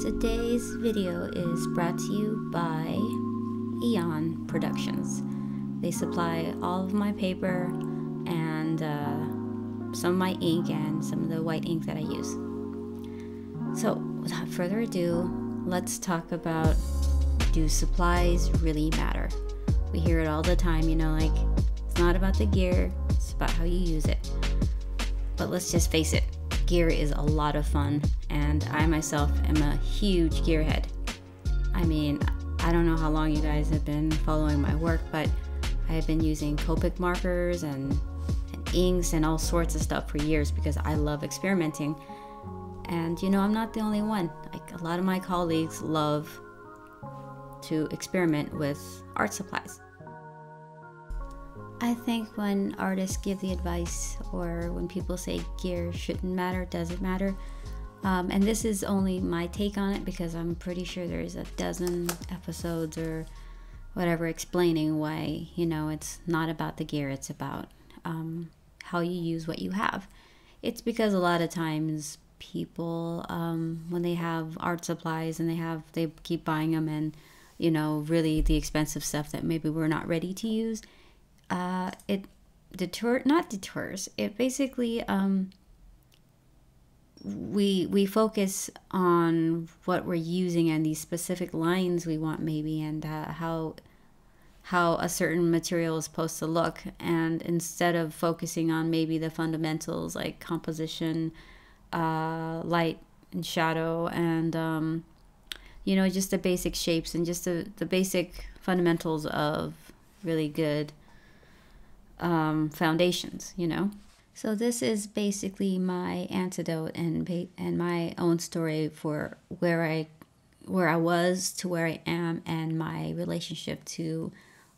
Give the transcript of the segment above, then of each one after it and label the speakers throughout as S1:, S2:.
S1: Today's video is brought to you by Eon Productions. They supply all of my paper and uh, some of my ink and some of the white ink that I use. So, without further ado, let's talk about do supplies really matter? We hear it all the time, you know, like it's not about the gear, it's about how you use it. But let's just face it, gear is a lot of fun, and I myself am a huge gearhead. I mean, I don't know how long you guys have been following my work, but I have been using Copic markers and, and inks and all sorts of stuff for years because I love experimenting. And you know, I'm not the only one. Like a lot of my colleagues love to experiment with art supplies. I think when artists give the advice or when people say gear shouldn't matter, doesn't matter, um, and this is only my take on it because I'm pretty sure there's a dozen episodes or whatever explaining why, you know, it's not about the gear, it's about um, how you use what you have. It's because a lot of times people, um, when they have art supplies and they have, they keep buying them and, you know, really the expensive stuff that maybe we're not ready to use uh, it deter not deters it basically um, we we focus on what we're using and these specific lines we want maybe and uh, how how a certain material is supposed to look. And instead of focusing on maybe the fundamentals like composition uh, light and shadow and um, you know just the basic shapes and just the, the basic fundamentals of really good um, foundations, you know. So this is basically my antidote and and my own story for where I where I was to where I am and my relationship to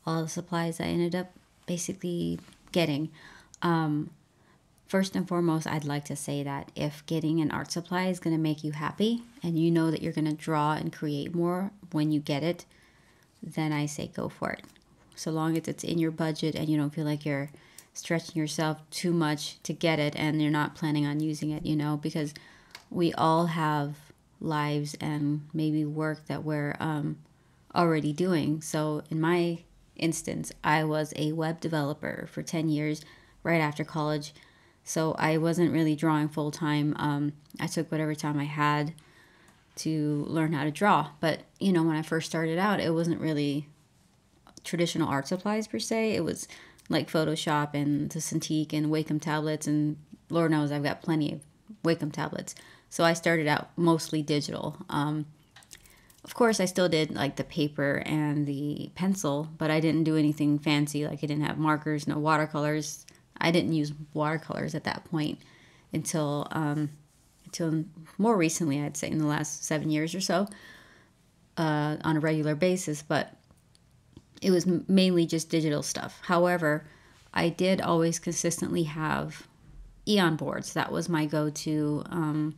S1: all the supplies I ended up basically getting. Um, first and foremost, I'd like to say that if getting an art supply is going to make you happy and you know that you're going to draw and create more when you get it, then I say go for it so long as it's in your budget and you don't feel like you're stretching yourself too much to get it and you're not planning on using it, you know, because we all have lives and maybe work that we're um, already doing. So in my instance, I was a web developer for 10 years right after college. So I wasn't really drawing full time. Um, I took whatever time I had to learn how to draw. But, you know, when I first started out, it wasn't really traditional art supplies per se. It was like Photoshop and the Cintiq and Wacom tablets, and Lord knows I've got plenty of Wacom tablets. So I started out mostly digital. Um, of course, I still did like the paper and the pencil, but I didn't do anything fancy. Like I didn't have markers, no watercolors. I didn't use watercolors at that point until um, until more recently. I'd say in the last seven years or so, uh, on a regular basis. But it was mainly just digital stuff. However, I did always consistently have Eon boards. That was my go to um,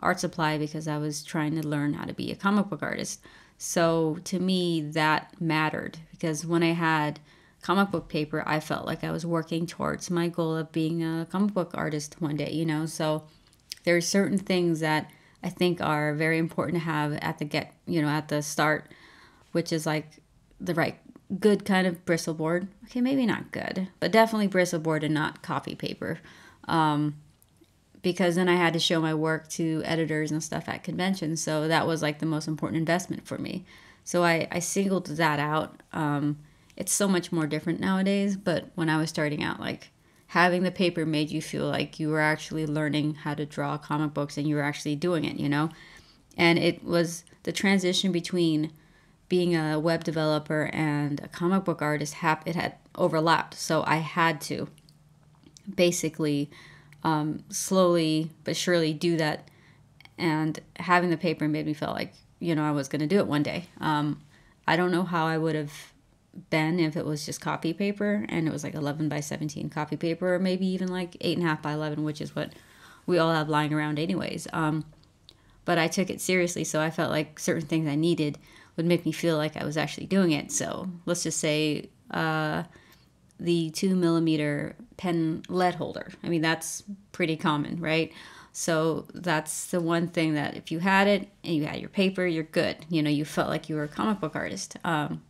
S1: art supply because I was trying to learn how to be a comic book artist. So to me, that mattered because when I had comic book paper, I felt like I was working towards my goal of being a comic book artist one day, you know? So there are certain things that I think are very important to have at the get, you know, at the start, which is like the right good kind of bristle board. Okay, maybe not good, but definitely bristle board and not copy paper. Um, because then I had to show my work to editors and stuff at conventions. So that was like the most important investment for me. So I, I singled that out. Um, it's so much more different nowadays, but when I was starting out, like having the paper made you feel like you were actually learning how to draw comic books and you were actually doing it, you know? And it was the transition between being a web developer and a comic book artist, it had overlapped. So I had to basically um, slowly but surely do that. And having the paper made me feel like, you know, I was going to do it one day. Um, I don't know how I would have been if it was just copy paper and it was like 11 by 17 copy paper, or maybe even like 8.5 by 11, which is what we all have lying around, anyways. Um, but I took it seriously, so I felt like certain things I needed would make me feel like I was actually doing it. So let's just say uh, the two millimeter pen lead holder. I mean, that's pretty common, right? So that's the one thing that if you had it and you had your paper, you're good. You know, you felt like you were a comic book artist. Um,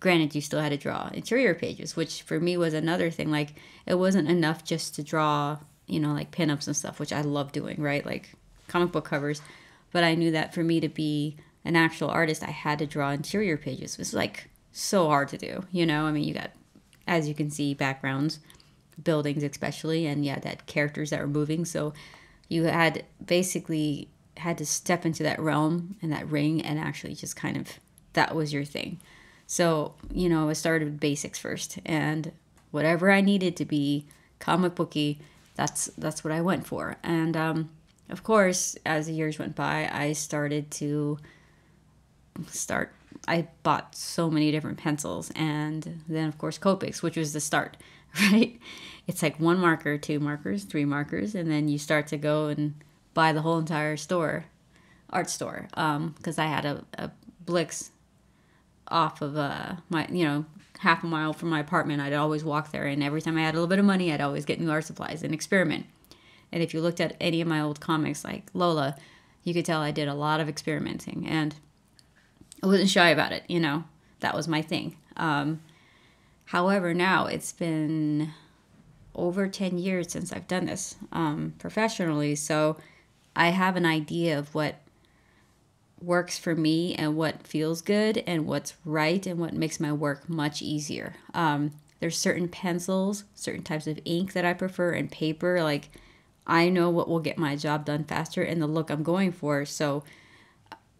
S1: granted, you still had to draw interior pages, which for me was another thing. Like, it wasn't enough just to draw, you know, like pinups and stuff, which I love doing, right? Like comic book covers. But I knew that for me to be an actual artist, I had to draw interior pages. It was like so hard to do, you know? I mean, you got, as you can see, backgrounds, buildings especially, and yeah, that characters that were moving. So you had basically had to step into that realm and that ring and actually just kind of that was your thing. So, you know, I started with basics first and whatever I needed to be comic booky, that's that's what I went for. And um, of course, as the years went by, I started to start I bought so many different pencils and then of course Copics, which was the start, right? It's like one marker, two markers, three markers, and then you start to go and buy the whole entire store, art store. Because um, I had a, a Blick's off of uh, my, you know, half a mile from my apartment. I'd always walk there, and every time I had a little bit of money, I'd always get new art supplies and experiment. And if you looked at any of my old comics, like Lola, you could tell I did a lot of experimenting, and I wasn't shy about it. You know, that was my thing. Um, however, now it's been over 10 years since I've done this um, professionally. So I have an idea of what works for me and what feels good and what's right and what makes my work much easier. Um, there's certain pencils, certain types of ink that I prefer, and paper. Like, I know what will get my job done faster and the look I'm going for. So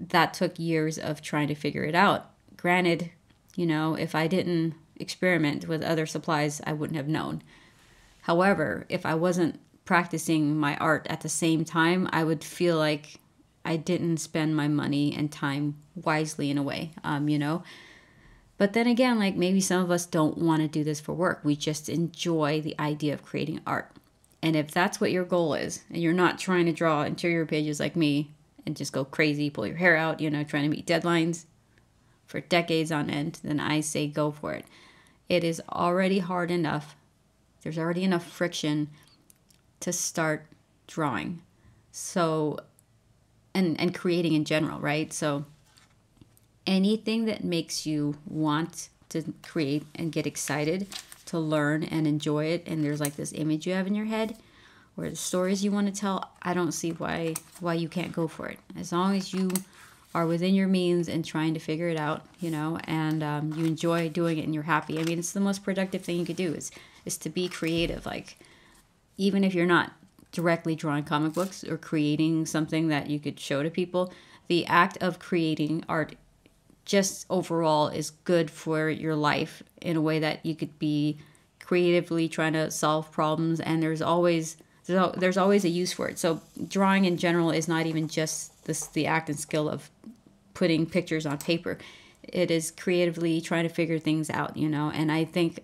S1: that took years of trying to figure it out. Granted, you know, if I didn't experiment with other supplies, I wouldn't have known. However, if I wasn't practicing my art at the same time, I would feel like I didn't spend my money and time wisely in a way, um, you know? But then again, like maybe some of us don't want to do this for work. We just enjoy the idea of creating art. And if that's what your goal is, and you're not trying to draw interior pages like me and just go crazy, pull your hair out, you know, trying to meet deadlines for decades on end, then I say go for it. It is already hard enough there's already enough friction to start drawing. So and and creating in general, right? So anything that makes you want to create and get excited to learn and enjoy it and there's like this image you have in your head or the stories you want to tell, I don't see why why you can't go for it. As long as you are within your means and trying to figure it out, you know, and um, you enjoy doing it and you're happy. I mean, it's the most productive thing you could do is is to be creative. Like, even if you're not directly drawing comic books or creating something that you could show to people, the act of creating art just overall is good for your life in a way that you could be creatively trying to solve problems and there's always there's always a use for it so drawing in general is not even just this the act and skill of putting pictures on paper it is creatively trying to figure things out you know and i think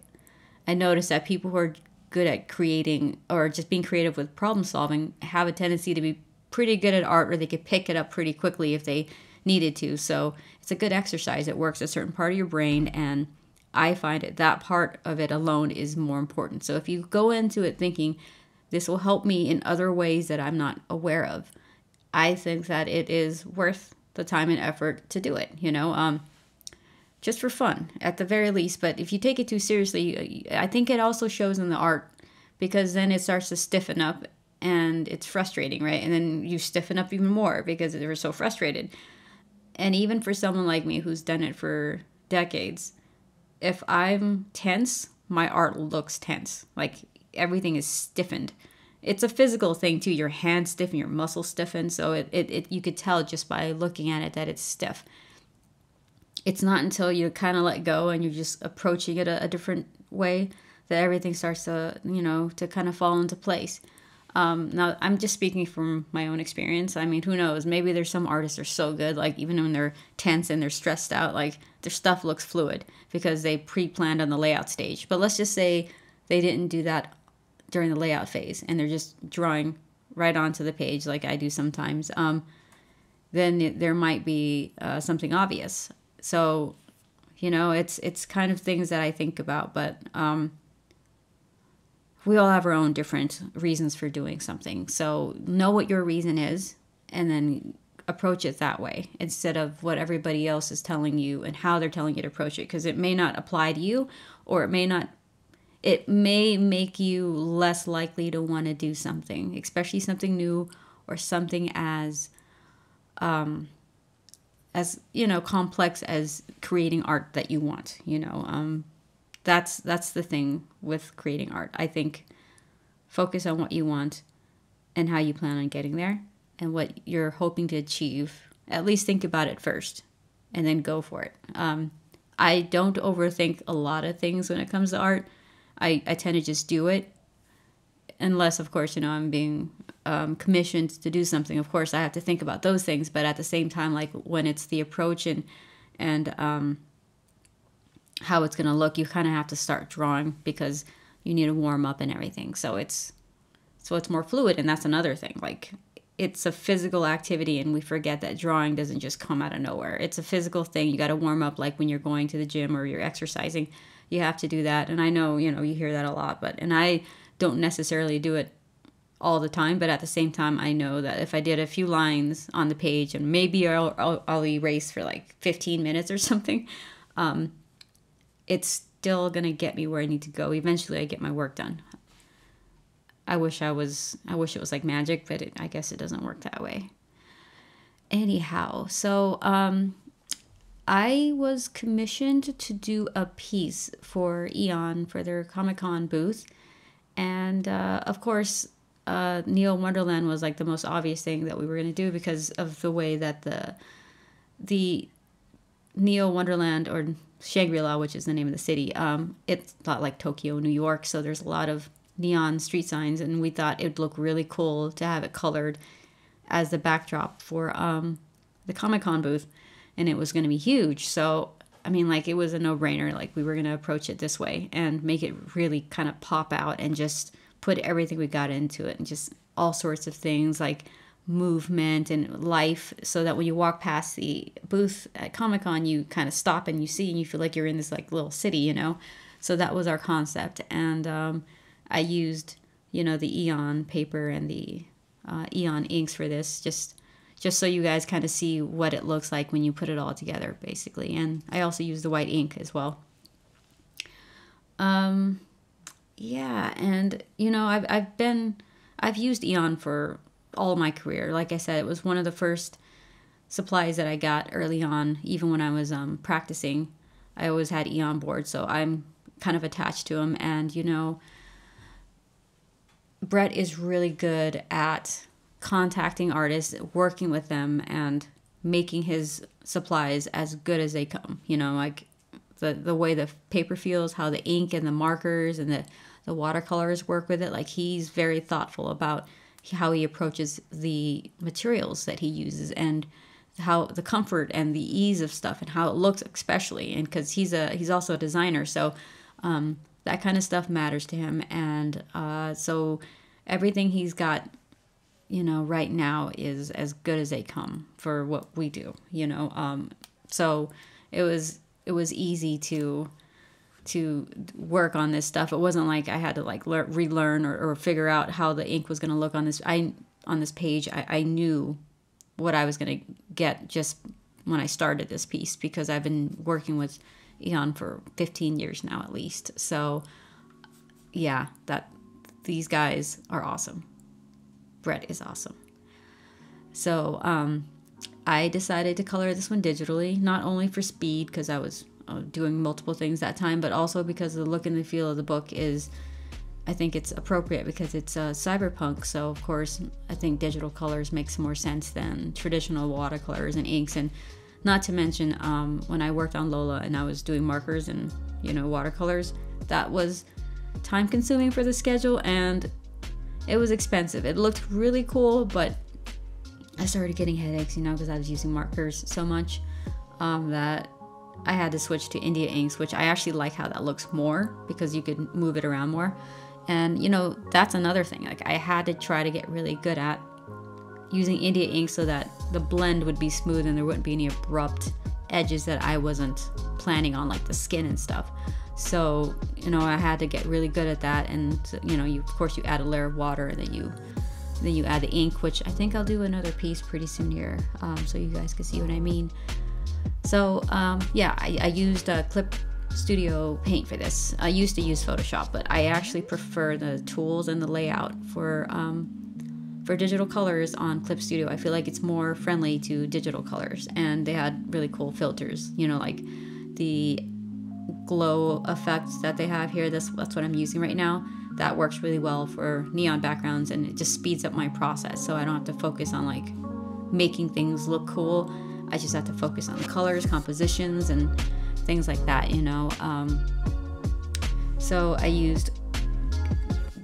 S1: I noticed that people who are good at creating or just being creative with problem solving have a tendency to be pretty good at art or they could pick it up pretty quickly if they needed to. So it's a good exercise. It works a certain part of your brain and I find it that part of it alone is more important. So if you go into it thinking this will help me in other ways that I'm not aware of, I think that it is worth the time and effort to do it. You know, um, just for fun at the very least. But if you take it too seriously, I think it also shows in the art because then it starts to stiffen up and it's frustrating, right? And then you stiffen up even more because they're so frustrated. And even for someone like me who's done it for decades, if I'm tense, my art looks tense. Like everything is stiffened. It's a physical thing too. Your hands stiffen, your muscles stiffen. So it, it, it you could tell just by looking at it that it's stiff it's not until you kind of let go and you're just approaching it a, a, different way that everything starts to you know to kind of fall into place um, now i'm just speaking from my own experience i mean who knows maybe there's some artists are so good like even when they're tense and they're stressed out like their stuff looks fluid because they pre-planned on the layout stage but let's just say they didn't do that during the layout phase and they're just drawing right onto the page like i do sometimes um, then there might be uh, something obvious so you know it's it's kind of things that i think about but um we all have our own different reasons for doing something. So know what your reason is and then approach it that way instead of what everybody else is telling you and how they're telling you to approach it because it may not apply to you or it may not it may make you less likely to want to do something, especially something new or something as um as you know complex as creating art that you want, you know. Um that's that's the thing with creating art. I think focus on what you want and how you plan on getting there and what you're hoping to achieve. At least think about it first and then go for it. Um, I don't overthink a lot of things when it comes to art. I, I tend to just do it. Unless, of course, you know, I'm being um, commissioned to do something. Of course, I have to think about those things. But at the same time, like when it's the approach and, and um, how it's going to look, you kind of have to start drawing because you need to warm up and everything. So it's so it's more fluid, and that's another thing. Like it's a physical activity, and we forget that drawing doesn't just come out of nowhere. It's a physical thing. You got to warm up, like when you're going to the gym or you're exercising. You have to do that, and I know you know you hear that a lot, but and I don't necessarily do it all the time, but at the same time, I know that if I did a few lines on the page and maybe I'll, I'll, I'll erase for like 15 minutes or something, um, it's still going to get me where I need to go. Eventually, I get my work done. I wish I was, I wish it was like magic, but it, I guess it doesn't work that way. Anyhow, so um, I was commissioned to do a piece for Eon for their Comic Con booth. And uh, of course, uh, Neo Wonderland was like the most obvious thing that we were going to do because of the way that the the Neo Wonderland or Shangri La, which is the name of the city. Um, it's not like Tokyo, New York, so there's a lot of neon street signs, and we thought it'd look really cool to have it colored as the backdrop for um, the Comic Con booth, and it was going to be huge. So, I mean, like it was a no brainer. Like we were going to approach it this way and make it really kind of pop out and just put everything we got into it and just all sorts of things like movement and life so that when you walk past the booth at Comic Con, you kind of stop and you see and you feel like you're in this like little city, you know? So that was our concept. And um, I used, you know, the Eon paper and the uh, Eon inks for this just just so you guys kind of see what it looks like when you put it all together, basically. And I also use the white ink as well. Um, yeah, and you know, I've I've been I've used Eon for all my career. Like I said, it was one of the first supplies that I got early on, even when I was um, practicing. I always had Eon board, so I'm kind of attached to them. And you know, Brett is really good at contacting artists, working with them, and making his supplies as good as they come. You know, like the the way the paper feels, how the ink and the markers and the the watercolors work with it. Like he's very thoughtful about how he approaches the materials that he uses and how the comfort and the ease of stuff and how it looks especially and because he's a he's also a designer so um, that kind of stuff matters to him and uh, so everything he's got you know right now is as good as they come for what we do you know um, so it was it was easy to to work on this stuff. It wasn't like I had to like relearn or, or figure out how the ink was going to look on this. I on this page. I, I knew what I was going to get just when I started this piece because I've been working with Eon for 15 years now at least. So yeah, that these guys are awesome. Brett is awesome. So um, I decided to color this one digitally, not only for speed because I was uh, doing multiple things that time, but also because the look and the feel of the book is, I think it's appropriate because it's uh, cyberpunk. So of course, I think digital colors makes more sense than traditional watercolors and inks. And not to mention, um, when I worked on Lola and I was doing markers and you know watercolors, that was time consuming for the schedule and it was expensive. It looked really cool, but I started getting headaches, you know, because I was using markers so much um, that I had to switch to India inks, which I actually like how that looks more because you could move it around more. And you know, that's another thing. Like I had to try to get really good at using India ink so that the blend would be smooth and there wouldn't be any abrupt edges that I wasn't planning on, like the skin and stuff. So, you know, I had to get really good at that. And, you know, you, of course, you add a layer of water and then you then you add the ink, which I think I'll do another piece pretty soon here, um, so you guys can see what I mean. So um, yeah, I, I used a Clip Studio Paint for this. I used to use Photoshop, but I actually prefer the tools and the layout for um, for digital colors on Clip Studio. I feel like it's more friendly to digital colors, and they had really cool filters. You know, like the glow effects that they have here. That's that's what I'm using right now that works really well for neon backgrounds and it just speeds up my process so I don't have to focus on like making things look cool. I just have to focus on the colors, compositions, and things like that, you know. Um, so I used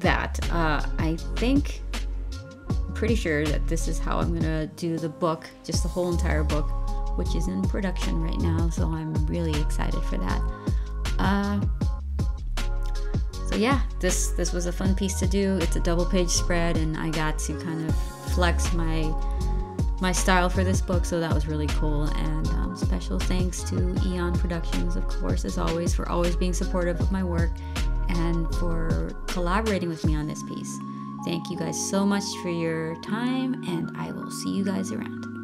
S1: that. Uh, I think, I'm pretty sure that this is how I'm gonna do the book, just the whole entire book, which is in production right now. So I'm really excited for that. Uh, so yeah, this this was a fun piece to do. It's a double page spread, and I got to kind of flex my my style for this book, so that was really cool. And um, special thanks to Eon Productions, of course, as always, for always being supportive of my work and for collaborating with me on this piece. Thank you guys so much for your time, and I will see you guys around.